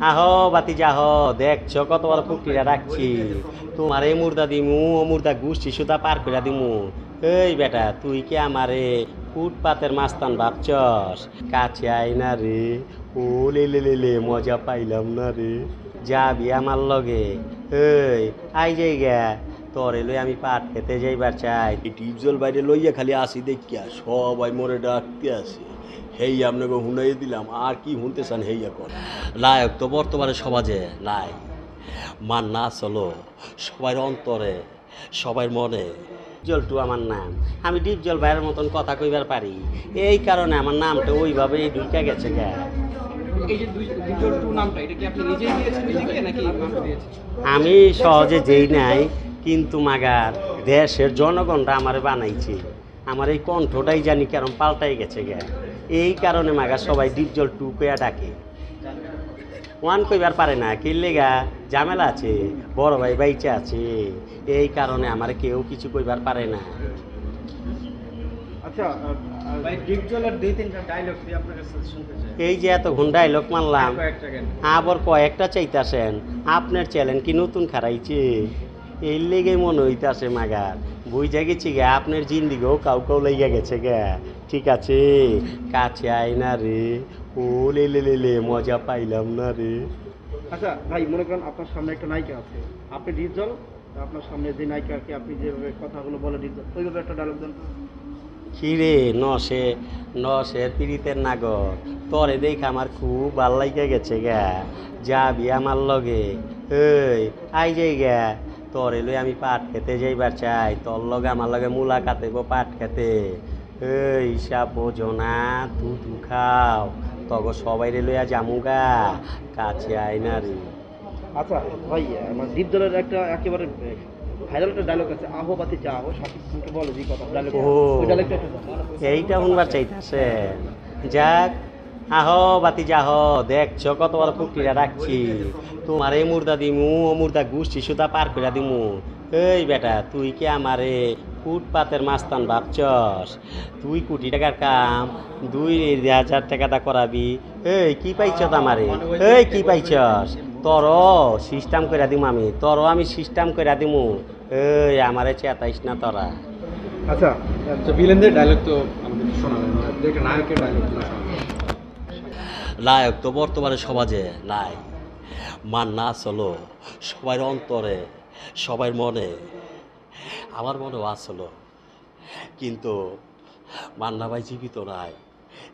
আহো বাতি যাহ, দেখছ কত বড় পুকুরিয়া রাখছি। তোমার এই মুর্দা দিমু, ও মুর্দা গুষ্টি সুতা পার করে দিমু। এই বেটা, তুই কি আমারে ফুটপাতের মাস্তান ভাবছস? কাছে আই না রে। ও লে লে লে লে, মজা পাইলাম না রে। যাবি আমার লগে। এই, আই যাই গা তোরে লই আমি পাট খেতে যাইবার চাই। টিপজল বাইরে লইয়া খালি আসি দেখিয়া, সবাই মরে ডাকতে আসে। হেই আপনাকে হুনাই দিলাম আর কি শুনতে চান হেইয়া কর। লায়ক তো বর্তমানে সমাজে নাই। মান না চলো সবার অন্তরে সবার মনে। জলটু আমার নাম আমি ডিপ জল ভাইয়ের মতন কথা কইবার পারি। এই কারণে আমার নামটা ওইভাবে ঢুকে গেছে গা। আমি সহজে যেই নাই কিন্তু মাগার দেশের জনগণরা আমার বানাইছে। আমার এই কণ্ঠটাই জানি কেরম পাল্টাই গেছে গে। এই কারণে মাগা সবাই ডিপজল টু কইয়া ডাকে। ওয়ান কইবার পারে না কিনলে গা ঝামেলা আছে বড় ভাই বাইচা আছে এই কারণে আমার কেউ কিছু কইবার পারে না। আচ্ছা এই যে এত ঘন্টায় লোক মানলাম আবার কয়েকটা চাইতাছেন আপনার চ্যালেঞ্জ কি নতুন খারাইছে এই লেগে মনে হইতাছে মাগার বুঝা গেছি গে আপনার জিন্দিগেও কাউ কাউ লেগে গেছে গে। ঠিক আছে কাছে আয় না রে। ও লে লে লে লে মজা পাইলাম না রে। আচ্ছা ভাই মনে করেন আপনার সামনে একটা নায়িকা আছে। আপনি ডিপজল আপনার সামনে যে নায়িকাকে আপনি যেভাবে কথাগুলো বলে ডিপজল ওইভাবে একটা ডায়লগ দেন। খিরে নসে নসের পীড়িতের নাগর তরে দেখ আমার খুব ভালো লাগে গেছে গা। যাবি আমার লগে। এই আই যাই গা। তরে লই আমি পাট খেতে যাইবার চাই তোর লগে আমার লগে মুলাকাতে গো পাট খেতে। এই সাপ বোঝো তু তু খাও তগ সবাই রে লইয়া জামুগা কাছে আয় না রে। আচ্ছা ভাই আমার ডিপজলের একটা একেবারে ভাইরাল একটা ডায়লগ আছে আহো বাতি যা আহো শাকিব খানকে বলে যে কথা ডায়লগ ও। ডায়লগটা এইটা শুনবার চাইতেছে যাক আহো বাতি যাহ দেখছ কত বড় পুকুরিয়া রাখছি। তোমার এই মুর্দা দিমু, ও মুর্দা গুষ্টি সুতা পার করে দিমু। এই বেটা, তুই কি আমারে ফুটপাতের মাস্তান ভাবছস? তুই কোটি টাকার কাম, দুই হাজার টাকাটা করাবি। এই, কি পাইছ আমারে? এই, কি পাইছস? তর সিস্টেম করে দিমু আমি, তর আমি সিস্টেম করে দিমু। এই, আমারে চেতাইস না তোরা। আচ্ছা ভিলেনদের ডায়লগ তো আমাদের শোনাবেন নায়কের ডায়লগ নায়ক তো বর্তমানে সমাজে নাই। মান না চলো সবার অন্তরে সবার মনে। আমার মনেও আসলো। কিন্তু মান্না ভাই জীবিত নাই।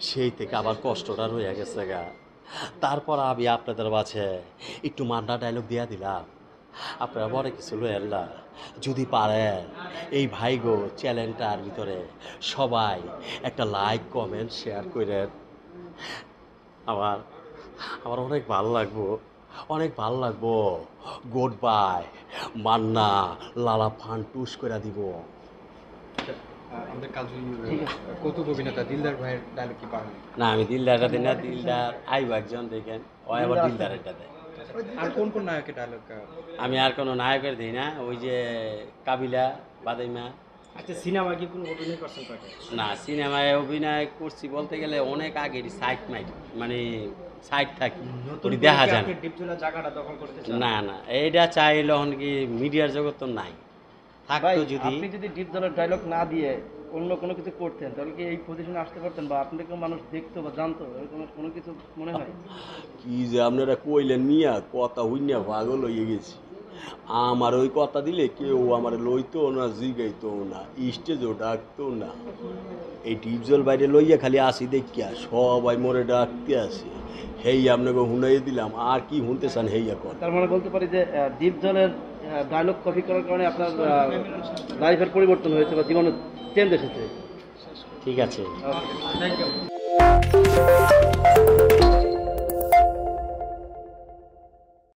সেই থেকে আবার কষ্টটা রয়ে গেছে গা। তারপর আমি আপনাদের মাঝে একটু মান্না ডায়লগ দিয়া দিলাম। আপনারা বড় কিছু লয়েন যদি পারেন, এই ভাইগো চ্যানেলটার ভিতরে সবাই একটা লাইক কমেন্ট শেয়ার করেন। আমার আমার অনেক ভালো লাগবো অনেক ভালো লাগবো। গুড বাই মান্না লালা ফান টুস করে দিব। আমাদের কৌতুক অভিনেতা দিলদার ভাইয়ের ডায়লগ কি পারেন? না আমি দিলদারটা দিই না দিলদার আইব একজন দেখেন। ও আবার দিলদারেরটা দেয়। আর কোন কোন নায়কের ডায়লগ আমি আর কোনো নায়কের দিই না ওই যে কাবিলা বাদাইমা। আচ্ছা সিনেমা কি কোনো অভিনয় করছেন না সিনেমায় অভিনয় করছি বলতে গেলে অনেক আগের সাইট মাইট মানে সাইট থাকি ওটি দেখা যায় জায়গাটা দখল করতে না না এইটা চাইলে হন কি মিডিয়ার জগৎ তো নাই। থাকতো যদি আপনি যদি ডিপজলের ডায়লগ না দিয়ে অন্য কোনো কিছু করতেন তাহলে কি এই পজিশনে আসতে পারতেন বা আপনাকে মানুষ দেখতো বা জানতো? এরকম কোনো কিছু মনে হয়? কি যে আপনারা কইলেন মিয়া কথা হইনা পাগল হয়ে গেছি। আমার ওই কথা দিলে কেউ আমার লইতো না জিগাইতো না স্টেজও ডাকতো না। এই টিপজল বাইরে লইয়া খালি আসি দেখিয়া সবাই মরে ডাকতে আসে। হেই আপনাকে হুনাই দিলাম আর কি শুনতে চান হেইয়া কর তার মানে বলতে পারি যে ডিপজলের ডায়লগ কপি করার কারণে আপনার লাইফের পরিবর্তন হয়েছে বা জীবনে চেঞ্জ এসেছে। ঠিক আছে। Thank you